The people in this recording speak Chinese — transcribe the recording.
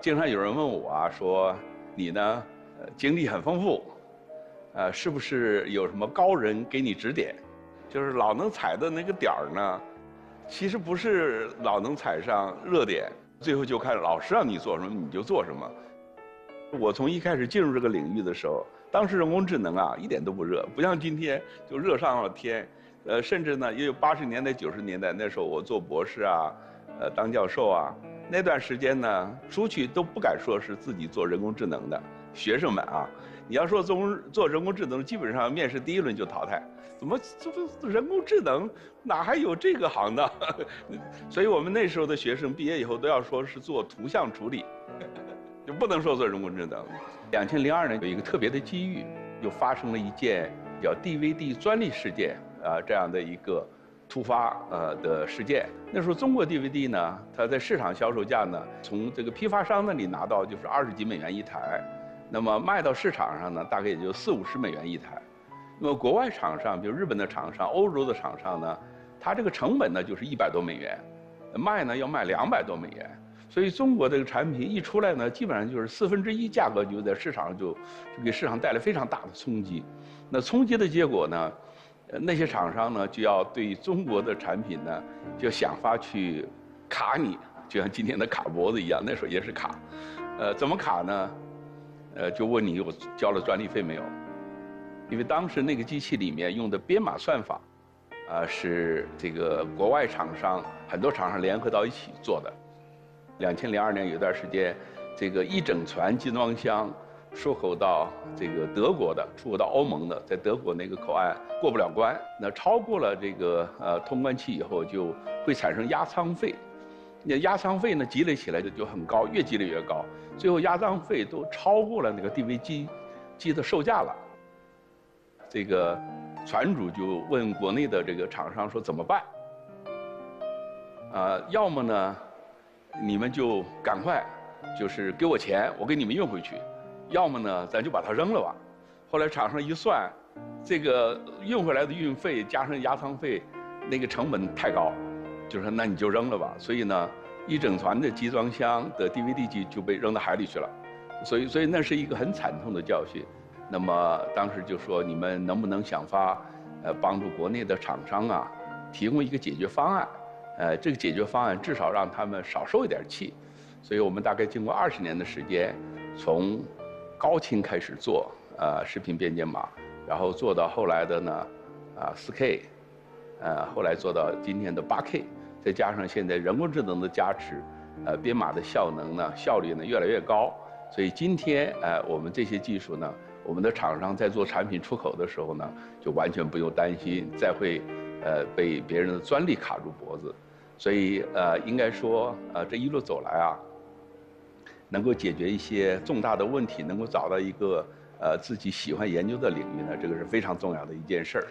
经常有人问我啊，说你呢，经历很丰富，呃，是不是有什么高人给你指点？就是老能踩的那个点儿呢，其实不是老能踩上热点，最后就看老师让你做什么你就做什么。我从一开始进入这个领域的时候，当时人工智能啊一点都不热，不像今天就热上了天。呃，甚至呢也有八十年代、九十年代那时候我做博士啊，呃当教授啊，那段时间呢出去都不敢说是自己做人工智能的学生们啊。你要说做做人工智能，基本上面试第一轮就淘汰。怎么做人工智能哪还有这个行的？所以我们那时候的学生毕业以后都要说是做图像处理。就不能说做人工智能。两千零二年有一个特别的机遇，又发生了一件叫 DVD 专利事件啊这样的一个突发呃的事件。那时候中国 DVD 呢，它在市场销售价呢，从这个批发商那里拿到就是二十几美元一台，那么卖到市场上呢，大概也就四五十美元一台。那么国外厂商，比如日本的厂商、欧洲的厂商呢，它这个成本呢就是一百多美元，卖呢要卖两百多美元。所以中国这个产品一出来呢，基本上就是四分之一价格就在市场上就就给市场带来非常大的冲击。那冲击的结果呢，那些厂商呢就要对中国的产品呢就想法去卡你，就像今天的卡脖子一样，那时候也是卡。呃，怎么卡呢？呃，就问你有交了专利费没有？因为当时那个机器里面用的编码算法，啊，是这个国外厂商很多厂商联合到一起做的。两千零二年有段时间，这个一整船集装箱出口到这个德国的，出口到欧盟的，在德国那个口岸过不了关。那超过了这个呃通关期以后，就会产生压舱费。那压舱费呢积累起来就就很高，越积累越高，最后压舱费都超过了那个 DV 机机的售价了。这个船主就问国内的这个厂商说怎么办？啊，要么呢？你们就赶快，就是给我钱，我给你们运回去；要么呢，咱就把它扔了吧。后来厂商一算，这个运回来的运费加上压舱费，那个成本太高，就说那你就扔了吧。所以呢，一整船的集装箱的 DVD 机就被扔到海里去了。所以，所以那是一个很惨痛的教训。那么当时就说，你们能不能想法，呃，帮助国内的厂商啊，提供一个解决方案？呃，这个解决方案至少让他们少受一点气，所以我们大概经过二十年的时间，从高清开始做呃视频编解码，然后做到后来的呢啊 4K，呃后来做到今天的 8K，再加上现在人工智能的加持，呃编码的效能呢效率呢越来越高，所以今天呃我们这些技术呢，我们的厂商在做产品出口的时候呢，就完全不用担心再会。呃，被别人的专利卡住脖子，所以呃，应该说呃，这一路走来啊，能够解决一些重大的问题，能够找到一个呃自己喜欢研究的领域呢，这个是非常重要的一件事儿。